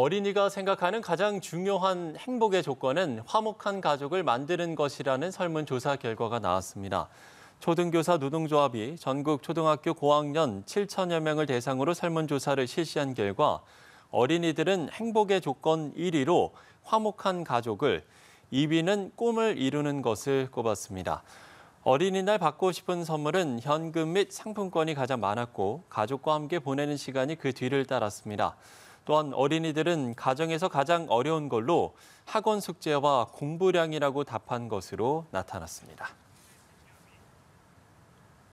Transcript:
어린이가 생각하는 가장 중요한 행복의 조건은 화목한 가족을 만드는 것이라는 설문조사 결과가 나왔습니다. 초등교사 노동조합이 전국 초등학교 고학년 7천여 명을 대상으로 설문조사를 실시한 결과 어린이들은 행복의 조건 1위로 화목한 가족을, 2위는 꿈을 이루는 것을 꼽았습니다. 어린이날 받고 싶은 선물은 현금 및 상품권이 가장 많았고 가족과 함께 보내는 시간이 그 뒤를 따랐습니다. 또한 어린이들은 가정에서 가장 어려운 걸로 학원 숙제와 공부량이라고 답한 것으로 나타났습니다.